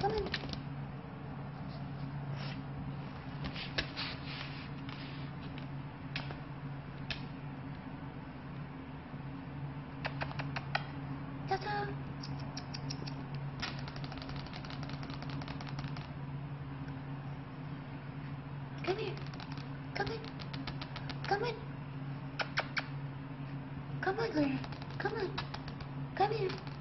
Come in. Ta-ta. Come here. Come in. Come in. Come on, Claire. Come on. Come here.